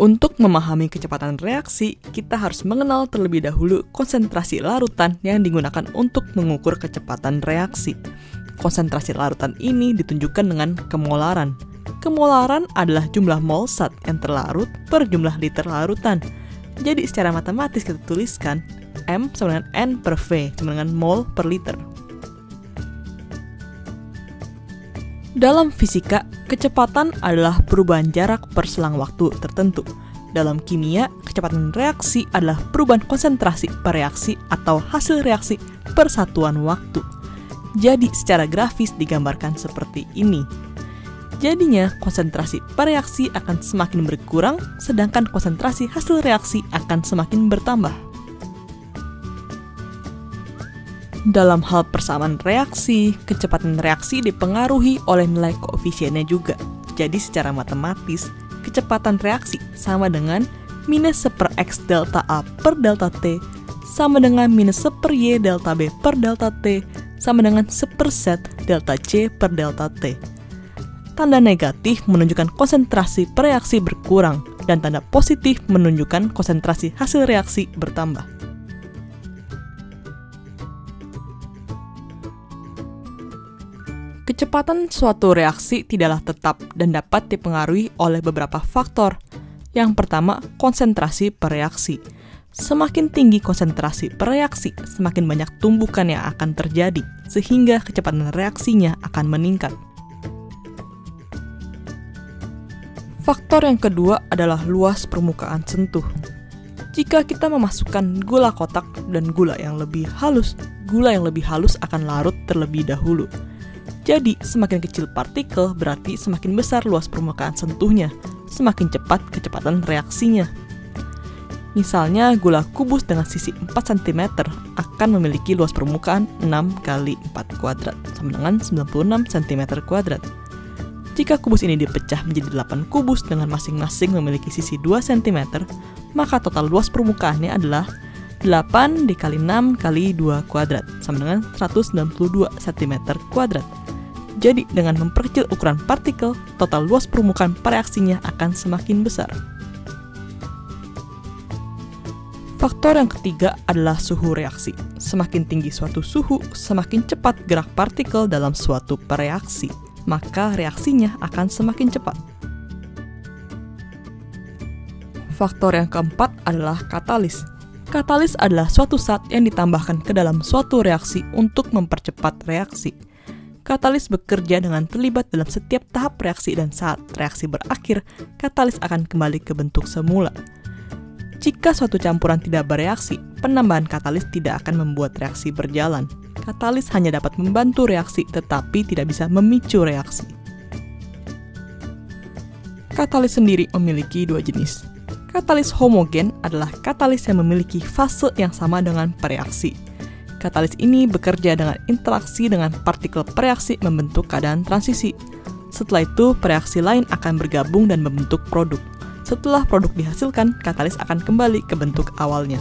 Untuk memahami kecepatan reaksi, kita harus mengenal terlebih dahulu konsentrasi larutan yang digunakan untuk mengukur kecepatan reaksi. Konsentrasi larutan ini ditunjukkan dengan kemolaran. Kemolaran adalah jumlah mol zat yang terlarut per jumlah liter larutan. Jadi secara matematis kita tuliskan M sama dengan N per V sama dengan mol per liter. Dalam fisika, kecepatan adalah perubahan jarak per selang waktu tertentu. Dalam kimia, kecepatan reaksi adalah perubahan konsentrasi per reaksi atau hasil reaksi per satuan waktu. Jadi, secara grafis digambarkan seperti ini. Jadinya, konsentrasi per reaksi akan semakin berkurang, sedangkan konsentrasi hasil reaksi akan semakin bertambah. Dalam hal persamaan reaksi, kecepatan reaksi dipengaruhi oleh nilai koefisiennya juga. Jadi secara matematis, kecepatan reaksi sama dengan minus 1 per X delta A per delta T sama dengan minus 1 per Y delta B per delta T sama dengan 1 per Z delta C per delta T. Tanda negatif menunjukkan konsentrasi reaksi berkurang dan tanda positif menunjukkan konsentrasi hasil reaksi bertambah. Kecepatan suatu reaksi tidaklah tetap dan dapat dipengaruhi oleh beberapa faktor. Yang pertama, konsentrasi per reaksi. Semakin tinggi konsentrasi per reaksi, semakin banyak tumbukan yang akan terjadi, sehingga kecepatan reaksinya akan meningkat. Faktor yang kedua adalah luas permukaan sentuh. Jika kita memasukkan gula kotak dan gula yang lebih halus, gula yang lebih halus akan larut terlebih dahulu jadi, semakin kecil partikel berarti semakin besar luas permukaan sentuhnya, semakin cepat kecepatan reaksinya. Misalnya, gula kubus dengan sisi 4 cm akan memiliki luas permukaan 6 kali 4 kuadrat, sama dengan 96 cm kuadrat. Jika kubus ini dipecah menjadi 8 kubus dengan masing-masing memiliki sisi 2 cm, maka total luas permukaannya adalah 8 dikali 6 kali 2 kuadrat, sama dengan 192 cm kuadrat. Jadi, dengan memperkecil ukuran partikel, total luas permukaan reaksinya akan semakin besar. Faktor yang ketiga adalah suhu reaksi. Semakin tinggi suatu suhu, semakin cepat gerak partikel dalam suatu reaksi, maka reaksinya akan semakin cepat. Faktor yang keempat adalah katalis. Katalis adalah suatu zat yang ditambahkan ke dalam suatu reaksi untuk mempercepat reaksi. Katalis bekerja dengan terlibat dalam setiap tahap reaksi dan saat reaksi berakhir, katalis akan kembali ke bentuk semula. Jika suatu campuran tidak bereaksi, penambahan katalis tidak akan membuat reaksi berjalan. Katalis hanya dapat membantu reaksi tetapi tidak bisa memicu reaksi. Katalis sendiri memiliki dua jenis. Katalis homogen adalah katalis yang memiliki fase yang sama dengan pereaksi, Katalis ini bekerja dengan interaksi dengan partikel pereaksi membentuk keadaan transisi. Setelah itu, pereaksi lain akan bergabung dan membentuk produk. Setelah produk dihasilkan, katalis akan kembali ke bentuk awalnya.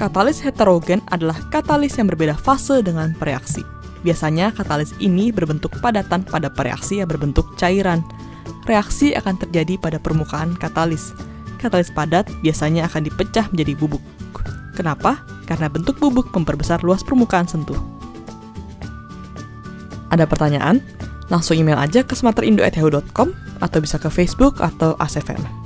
Katalis heterogen adalah katalis yang berbeda fase dengan pereaksi. Biasanya katalis ini berbentuk padatan pada pereaksi yang berbentuk cairan. Reaksi akan terjadi pada permukaan katalis. Katalis padat biasanya akan dipecah menjadi bubuk. Kenapa? Karena bentuk bubuk memperbesar luas permukaan sentuh. Ada pertanyaan? Langsung email aja ke smarterindo.yahoo.com atau bisa ke Facebook atau ASFM.